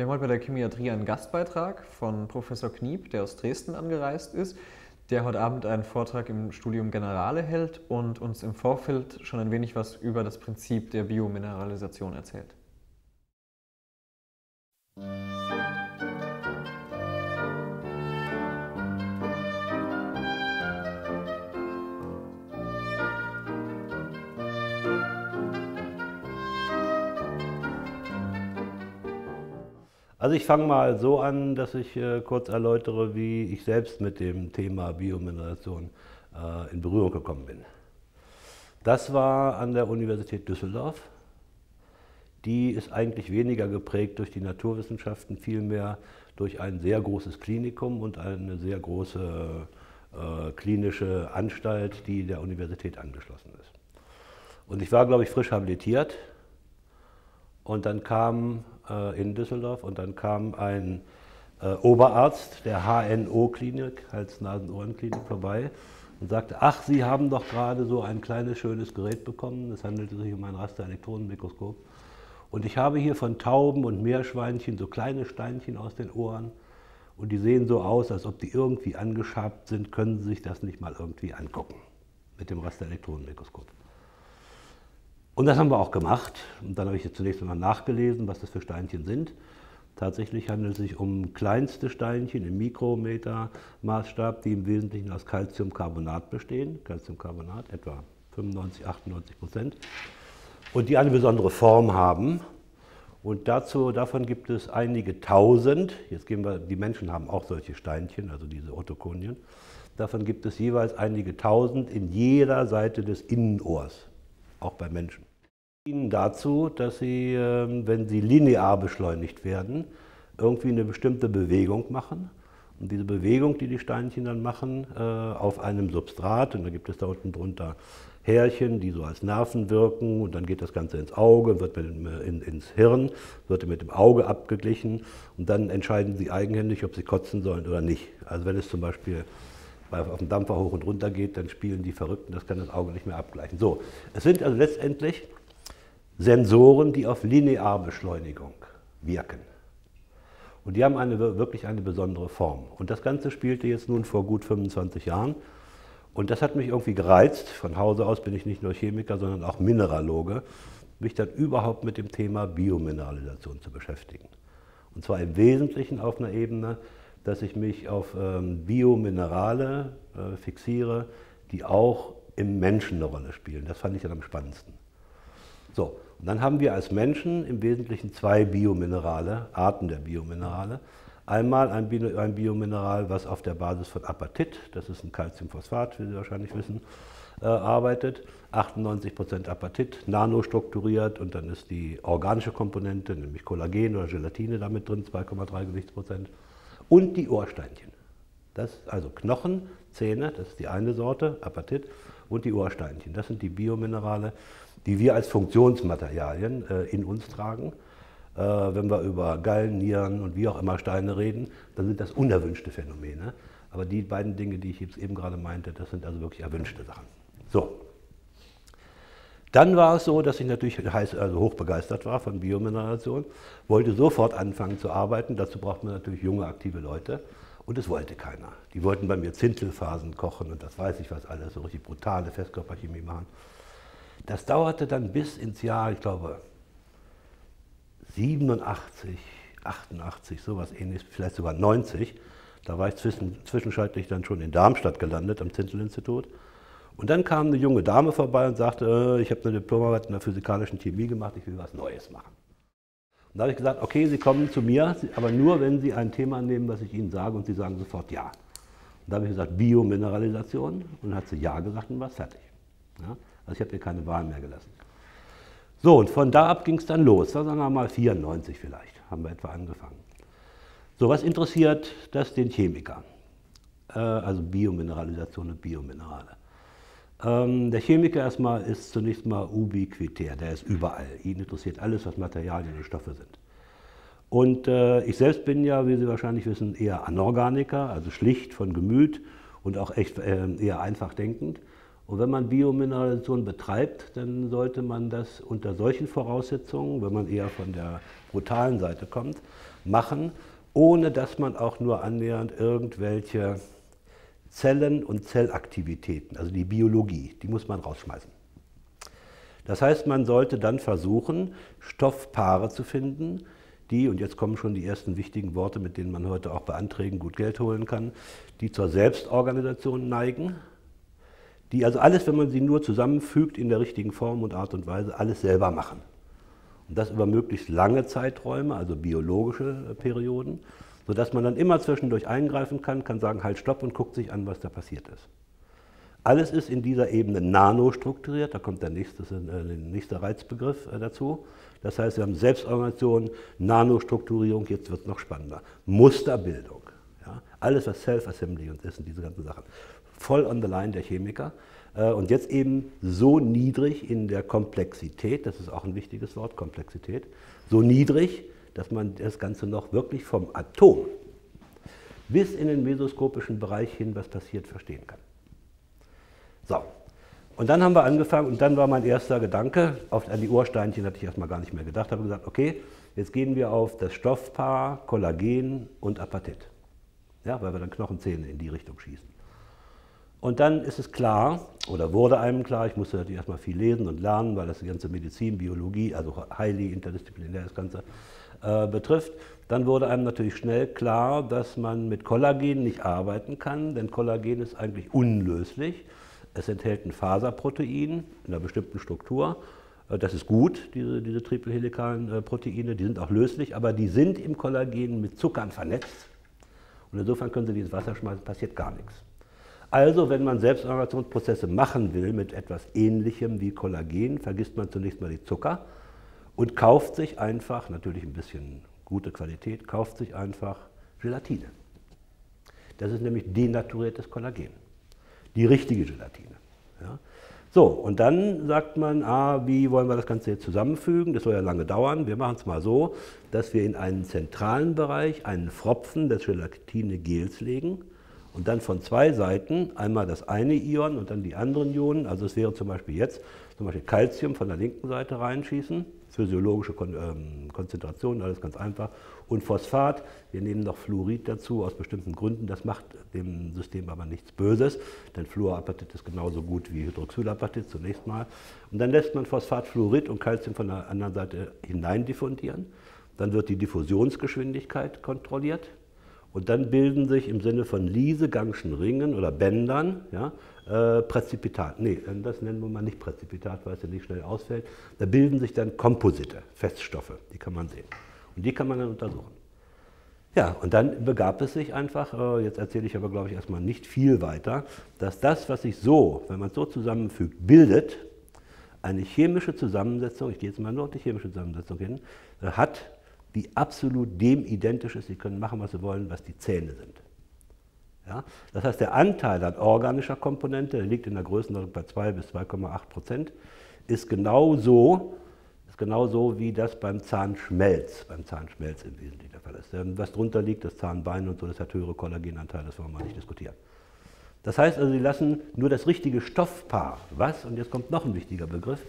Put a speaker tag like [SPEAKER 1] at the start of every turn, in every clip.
[SPEAKER 1] Wir haben heute bei der Chemiatrie einen Gastbeitrag von Professor Kniep, der aus Dresden angereist ist, der heute Abend einen Vortrag im Studium Generale hält und uns im Vorfeld schon ein wenig was über das Prinzip der Biomineralisation erzählt.
[SPEAKER 2] Also ich fange mal so an, dass ich äh, kurz erläutere, wie ich selbst mit dem Thema Biomineralisation äh, in Berührung gekommen bin. Das war an der Universität Düsseldorf. Die ist eigentlich weniger geprägt durch die Naturwissenschaften, vielmehr durch ein sehr großes Klinikum und eine sehr große äh, klinische Anstalt, die der Universität angeschlossen ist. Und ich war, glaube ich, frisch habilitiert. Und dann kam äh, in Düsseldorf und dann kam ein äh, Oberarzt der HNO-Klinik, Hals-Nasen-Ohren-Klinik, vorbei und sagte, ach, Sie haben doch gerade so ein kleines, schönes Gerät bekommen. Es handelte sich um ein Rasterelektronenmikroskop. Und ich habe hier von Tauben und Meerschweinchen so kleine Steinchen aus den Ohren. Und die sehen so aus, als ob die irgendwie angeschabt sind. Können Sie sich das nicht mal irgendwie angucken mit dem Rasterelektronenmikroskop? Und das haben wir auch gemacht. Und dann habe ich zunächst einmal nachgelesen, was das für Steinchen sind. Tatsächlich handelt es sich um kleinste Steinchen im Mikrometer-Maßstab, die im Wesentlichen aus Calciumcarbonat bestehen. Calciumcarbonat, etwa 95, 98 Prozent. Und die eine besondere Form haben. Und dazu, davon gibt es einige tausend. Jetzt gehen wir, die Menschen haben auch solche Steinchen, also diese Otokonien. Davon gibt es jeweils einige tausend in jeder Seite des Innenohrs, auch bei Menschen dienen dazu, dass sie, ähm, wenn sie linear beschleunigt werden, irgendwie eine bestimmte Bewegung machen. Und diese Bewegung, die die Steinchen dann machen, äh, auf einem Substrat, und da gibt es da unten drunter Härchen, die so als Nerven wirken, und dann geht das Ganze ins Auge, wird dem, äh, in, ins Hirn, wird mit dem Auge abgeglichen, und dann entscheiden sie eigenhändig, ob sie kotzen sollen oder nicht. Also wenn es zum Beispiel auf dem Dampfer hoch und runter geht, dann spielen die Verrückten, das kann das Auge nicht mehr abgleichen. So, es sind also letztendlich Sensoren, die auf Linearbeschleunigung wirken. Und die haben eine, wirklich eine besondere Form. Und das Ganze spielte jetzt nun vor gut 25 Jahren. Und das hat mich irgendwie gereizt. Von Hause aus bin ich nicht nur Chemiker, sondern auch Mineraloge, mich dann überhaupt mit dem Thema Biomineralisation zu beschäftigen. Und zwar im Wesentlichen auf einer Ebene, dass ich mich auf ähm, Biominerale äh, fixiere, die auch im Menschen eine Rolle spielen. Das fand ich dann am spannendsten. So, und dann haben wir als Menschen im Wesentlichen zwei Biominerale, Arten der Biominerale. Einmal ein, Biomineral, was auf der Basis von Apatit, das ist ein Calciumphosphat, wie Sie wahrscheinlich wissen, äh, arbeitet. 98% Apatit, nanostrukturiert und dann ist die organische Komponente, nämlich Kollagen oder Gelatine damit drin, 2,3 Gewichtsprozent. Und die Ohrsteinchen. Das, also Knochen, Zähne, das ist die eine Sorte, Apatit, und die Ohrsteinchen. Das sind die Biominerale, die wir als Funktionsmaterialien äh, in uns tragen. Äh, wenn wir über Gallen, Nieren und wie auch immer Steine reden, dann sind das unerwünschte Phänomene. Aber die beiden Dinge, die ich jetzt eben gerade meinte, das sind also wirklich erwünschte Sachen. So. Dann war es so, dass ich natürlich heiß, also hochbegeistert war von Biomineralisation, wollte sofort anfangen zu arbeiten. Dazu braucht man natürlich junge, aktive Leute. Und es wollte keiner. Die wollten bei mir Zintelphasen kochen und das weiß ich was alles, so richtig brutale Festkörperchemie machen. Das dauerte dann bis ins Jahr, ich glaube, 87, 88, sowas ähnliches, vielleicht sogar 90. Da war ich zwischen, zwischenzeitlich dann schon in Darmstadt gelandet, am Zintel-Institut. Und dann kam eine junge Dame vorbei und sagte, äh, ich habe eine Diplomarbeit in der physikalischen Chemie gemacht, ich will was Neues machen. Und da habe ich gesagt, okay, Sie kommen zu mir, aber nur, wenn Sie ein Thema nehmen, was ich Ihnen sage und Sie sagen sofort ja. Und da habe ich gesagt, Biomineralisation und dann hat sie ja gesagt und war fertig. Ja? Also ich habe ihr keine Wahl mehr gelassen. So, und von da ab ging es dann los. Da sagen wir mal 94 vielleicht, haben wir etwa angefangen. So, was interessiert das den Chemiker? Äh, also Biomineralisation und Biominerale. Ähm, der Chemiker erstmal ist zunächst mal ubiquitär, der ist überall. Ihn interessiert alles, was Materialien und Stoffe sind. Und äh, ich selbst bin ja, wie Sie wahrscheinlich wissen, eher Anorganiker, also schlicht von Gemüt und auch echt äh, eher einfach denkend. Und wenn man Biomineralisation betreibt, dann sollte man das unter solchen Voraussetzungen, wenn man eher von der brutalen Seite kommt, machen, ohne dass man auch nur annähernd irgendwelche Zellen und Zellaktivitäten, also die Biologie, die muss man rausschmeißen. Das heißt, man sollte dann versuchen, Stoffpaare zu finden, die, und jetzt kommen schon die ersten wichtigen Worte, mit denen man heute auch bei Anträgen gut Geld holen kann, die zur Selbstorganisation neigen, die also alles, wenn man sie nur zusammenfügt in der richtigen Form und Art und Weise, alles selber machen. Und das über möglichst lange Zeiträume, also biologische äh, Perioden, sodass man dann immer zwischendurch eingreifen kann, kann sagen, halt, stopp und guckt sich an, was da passiert ist. Alles ist in dieser Ebene nanostrukturiert, da kommt der nächste, äh, der nächste Reizbegriff äh, dazu. Das heißt, wir haben Selbstorganisation, Nanostrukturierung, jetzt wird es noch spannender. Musterbildung. Ja? Alles, was Self-Assembly und ist und diese ganzen Sachen voll on the line der Chemiker. Äh, und jetzt eben so niedrig in der Komplexität, das ist auch ein wichtiges Wort, Komplexität, so niedrig, dass man das Ganze noch wirklich vom Atom bis in den mesoskopischen Bereich hin, was passiert, verstehen kann. So, und dann haben wir angefangen und dann war mein erster Gedanke, auf, an die Ohrsteinchen hatte ich erstmal gar nicht mehr gedacht, habe gesagt, okay, jetzt gehen wir auf das Stoffpaar Kollagen und Apatit. Ja, weil wir dann Knochenzähne in die Richtung schießen. Und dann ist es klar, oder wurde einem klar, ich musste natürlich erstmal viel lesen und lernen, weil das die ganze Medizin, Biologie, also highly interdisziplinär das Ganze äh, betrifft. Dann wurde einem natürlich schnell klar, dass man mit Kollagen nicht arbeiten kann, denn Kollagen ist eigentlich unlöslich. Es enthält ein Faserprotein in einer bestimmten Struktur. Äh, das ist gut, diese, diese tripelhelikalen äh, Proteine, die sind auch löslich, aber die sind im Kollagen mit Zuckern vernetzt. Und insofern können Sie die ins Wasser schmeißen, passiert gar nichts. Also, wenn man Selbstorganisationsprozesse machen will mit etwas Ähnlichem wie Kollagen, vergisst man zunächst mal die Zucker und kauft sich einfach, natürlich ein bisschen gute Qualität, kauft sich einfach Gelatine. Das ist nämlich denaturiertes Kollagen, die richtige Gelatine. Ja. So, und dann sagt man, ah, wie wollen wir das Ganze jetzt zusammenfügen? Das soll ja lange dauern. Wir machen es mal so, dass wir in einen zentralen Bereich einen Fropfen des Gelatine-Gels legen und dann von zwei Seiten einmal das eine Ion und dann die anderen Ionen. Also es wäre zum Beispiel jetzt zum Beispiel Calcium von der linken Seite reinschießen, physiologische ähm, Konzentration, alles ganz einfach. Und Phosphat, wir nehmen noch Fluorid dazu aus bestimmten Gründen. Das macht dem System aber nichts Böses, denn Fluorapatit ist genauso gut wie Hydroxylapatit zunächst mal. Und dann lässt man Phosphat, Fluorid und Calcium von der anderen Seite hinein diffundieren. Dann wird die Diffusionsgeschwindigkeit kontrolliert. Und dann bilden sich im Sinne von Liesegangschen Ringen oder Bändern ja, äh, Präzipitat. Nee, das nennen wir mal nicht Präzipitat, weil es ja nicht schnell ausfällt. Da bilden sich dann Komposite, Feststoffe, die kann man sehen. Und die kann man dann untersuchen. Ja, und dann begab es sich einfach, äh, jetzt erzähle ich aber glaube ich erstmal nicht viel weiter, dass das, was sich so, wenn man es so zusammenfügt, bildet, eine chemische Zusammensetzung, ich gehe jetzt mal nur auf die chemische Zusammensetzung hin, hat die absolut dem identisch ist. Sie können machen, was Sie wollen, was die Zähne sind. Ja? Das heißt, der Anteil an organischer Komponente, der liegt in der Größenordnung bei 2 bis 2,8 Prozent, ist genauso, ist genauso wie das beim Zahnschmelz, beim Zahnschmelz im Wesentlichen der Fall ist. Was drunter liegt, das Zahnbein und so, das hat höhere Kollagenanteile, das wollen wir mal nicht diskutieren. Das heißt also, Sie lassen nur das richtige Stoffpaar, was, und jetzt kommt noch ein wichtiger Begriff,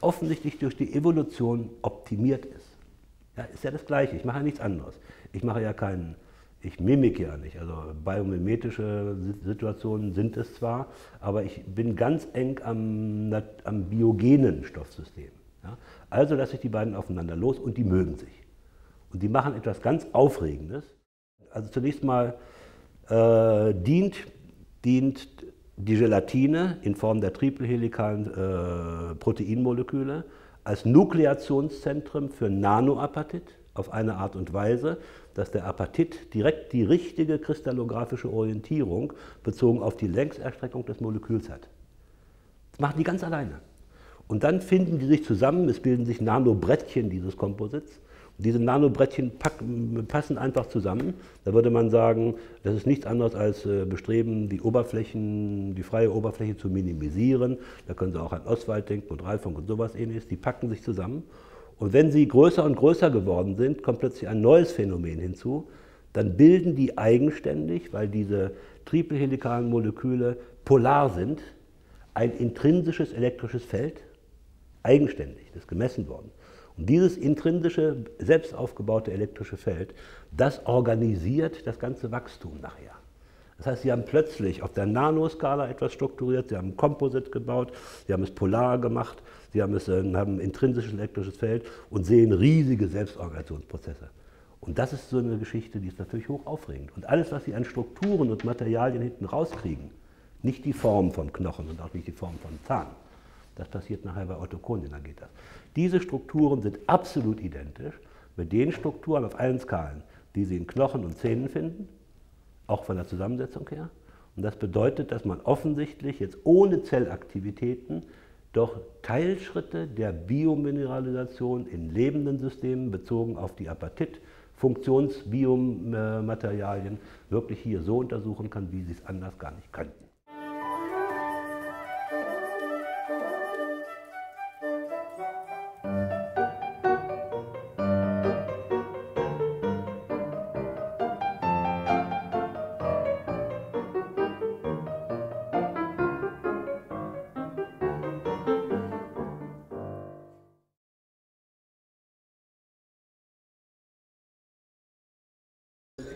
[SPEAKER 2] offensichtlich durch die Evolution optimiert ist. Ja, ist ja das Gleiche, ich mache ja nichts anderes. Ich mache ja keinen, ich mimike ja nicht. Also biomimetische Situationen sind es zwar, aber ich bin ganz eng am, am biogenen Stoffsystem. Ja? Also lasse ich die beiden aufeinander los und die mögen sich. Und die machen etwas ganz Aufregendes. Also zunächst mal äh, dient, dient die Gelatine in Form der tripelhelikalen äh, Proteinmoleküle als Nukleationszentrum für Nanoapatit auf eine Art und Weise, dass der Apatit direkt die richtige kristallographische Orientierung bezogen auf die Längserstreckung des Moleküls hat. Das machen die ganz alleine. Und dann finden die sich zusammen, es bilden sich Nanobrettchen dieses Komposits diese Nanobrettchen passen einfach zusammen. Da würde man sagen, das ist nichts anderes als äh, Bestreben, die Oberflächen, die freie Oberfläche zu minimisieren. Da können Sie auch an Oswald denken und Reifung und sowas ähnliches. Die packen sich zusammen. Und wenn sie größer und größer geworden sind, kommt plötzlich ein neues Phänomen hinzu. Dann bilden die eigenständig, weil diese tripelhelikalen Moleküle polar sind, ein intrinsisches elektrisches Feld, eigenständig, das ist gemessen worden. Und dieses intrinsische, selbst aufgebaute elektrische Feld, das organisiert das ganze Wachstum nachher. Das heißt, Sie haben plötzlich auf der Nanoskala etwas strukturiert, Sie haben ein Komposit gebaut, Sie haben es polar gemacht, Sie haben, es, äh, haben ein intrinsisches elektrisches Feld und sehen riesige Selbstorganisationsprozesse. Und das ist so eine Geschichte, die ist natürlich hoch aufregend. Und alles, was Sie an Strukturen und Materialien hinten rauskriegen, nicht die Form von Knochen und auch nicht die Form von Zahn, das passiert nachher bei Otto Kohn, da geht das. Diese Strukturen sind absolut identisch mit den Strukturen auf allen Skalen, die Sie in Knochen und Zähnen finden, auch von der Zusammensetzung her. Und das bedeutet, dass man offensichtlich jetzt ohne Zellaktivitäten doch Teilschritte der Biomineralisation in lebenden Systemen bezogen auf die Apatit, Funktionsbiomaterialien wirklich hier so untersuchen kann, wie sie es anders gar nicht könnten.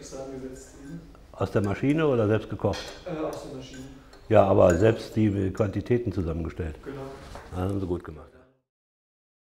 [SPEAKER 2] Extra angesetzt eben. Aus der Maschine oder selbst gekocht?
[SPEAKER 1] Äh, aus der Maschine.
[SPEAKER 2] Ja, aber selbst die Quantitäten zusammengestellt.
[SPEAKER 1] Genau.
[SPEAKER 2] Das haben sie gut gemacht.